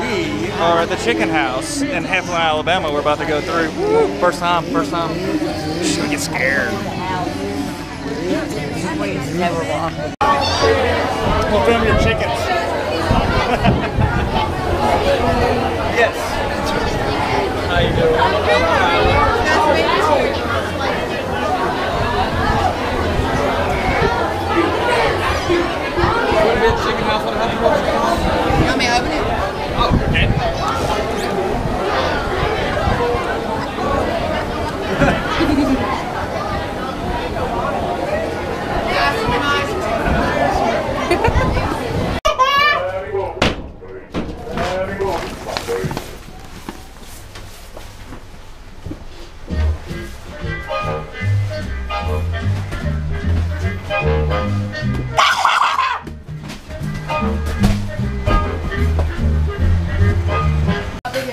We are at the chicken house in Heflin, Alabama. We're about to go through. Woo, First time, first time. We get scared. We'll film your chickens. yes. How you Chicken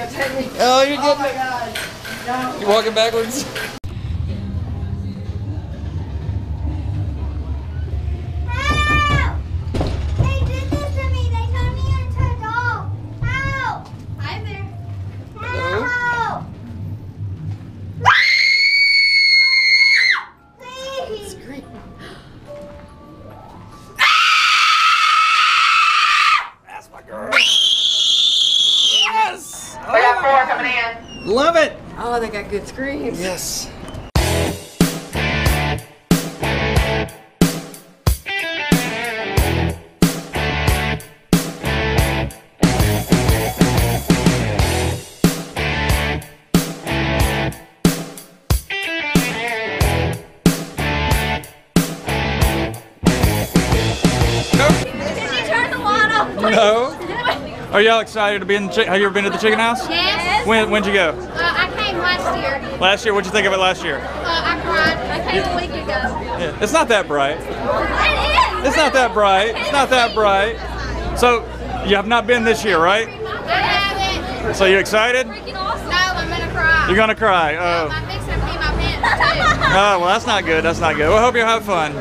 Oh, you're getting oh it. You're walking backwards? Love it! Oh, they got good screens. Yes. Are y'all excited to be in the? Have you ever been to the chicken house? Yes. When, when'd you go? Uh, I came last year. Last year? What'd you think of it last year? Uh, I cried. I came a week ago. Yeah. It's not that bright. It is. It's not that bright. It's not that bright. So, you have not been this year, right? I haven't. So, you excited? Freaking awesome. No, I'm gonna cry. You're gonna cry. Oh. I'm fixing to pee my pants too. Oh, well, that's not good. That's not good. Well, I hope you have fun.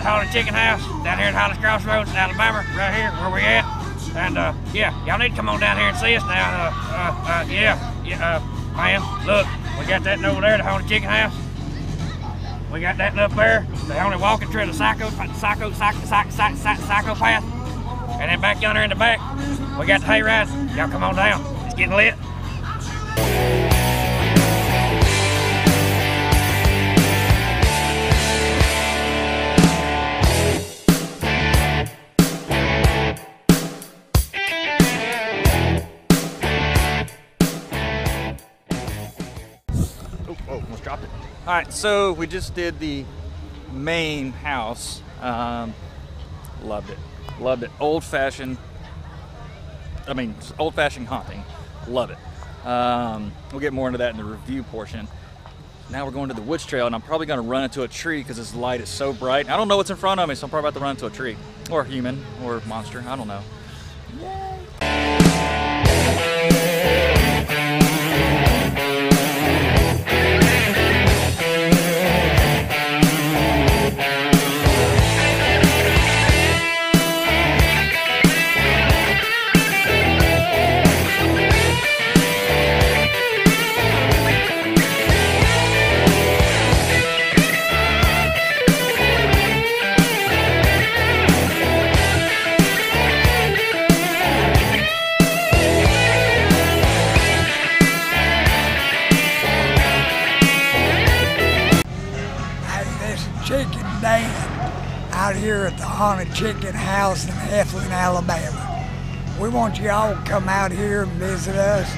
The Holly Chicken House, down here at Hollis Crossroads, in Alabama, right here where we at. And uh, yeah, y'all need to come on down here and see us now. Uh, uh, uh, yeah, yeah, uh, man, look, we got that over there, the Holly Chicken House. We got that up there, the only walking trail, the psycho, psycho, psycho, psycho, psycho, psycho, psychopath. And then back yonder in the back, we got the hayride. Y'all come on down. It's getting lit. All right, so we just did the main house. Um, loved it. Loved it. Old fashioned. I mean, old fashioned haunting. Love it. Um, we'll get more into that in the review portion. Now we're going to the woods trail, and I'm probably going to run into a tree because this light is so bright. I don't know what's in front of me, so I'm probably about to run into a tree, or a human, or a monster. I don't know. Hey, Haunted Chicken House in Heflin, Alabama. We want you all to come out here and visit us.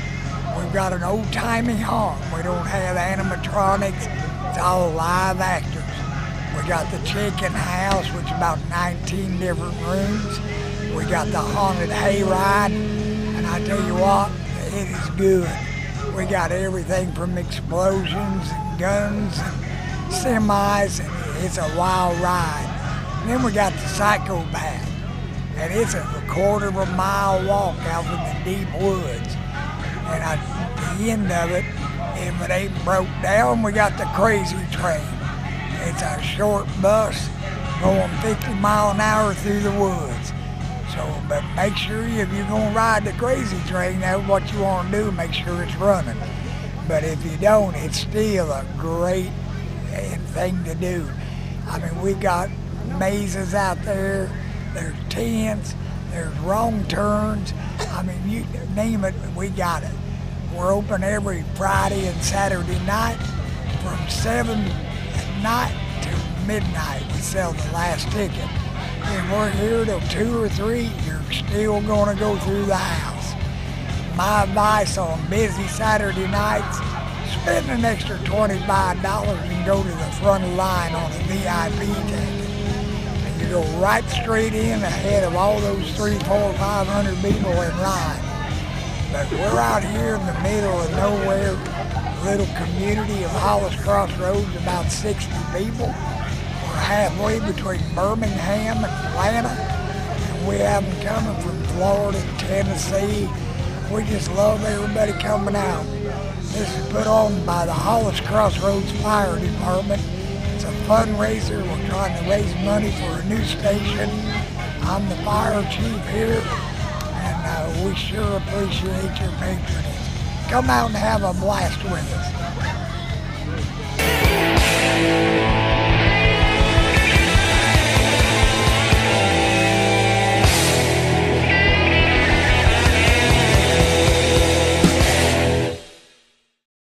We we've got an old timey haunt. We don't have animatronics. It's all live actors. We got the chicken house, which is about 19 different rooms. We got the haunted hayride, and I tell you what, it is good. We got everything from explosions and guns and semis, it's a wild ride. Then we got the psycho path, and it's a quarter of a mile walk out in the deep woods. And at the end of it, if it ain't broke down, we got the crazy train. It's a short bus going 50 mile an hour through the woods. So, but make sure if you're gonna ride the crazy train, that's what you want to do. Make sure it's running. But if you don't, it's still a great eh, thing to do. I mean, we got mazes out there. There's tents. There's wrong turns. I mean, you name it, we got it. We're open every Friday and Saturday night from 7 at night to midnight. We sell the last ticket. And we're here till 2 or 3. You're still going to go through the house. My advice on busy Saturday nights, spend an extra $25 and go to the front line on a VIP ticket. And go right straight in ahead of all those three, four, five hundred people in line. But we're out here in the middle of nowhere, little community of Hollis Crossroads, about 60 people. We're halfway between Birmingham and Atlanta, and we have them coming from Florida, Tennessee. We just love everybody coming out. This is put on by the Hollis Crossroads Fire Department. It's a fundraiser. We're trying to raise money for a new station. I'm the fire chief here, and uh, we sure appreciate your patronage. Come out and have a blast with us.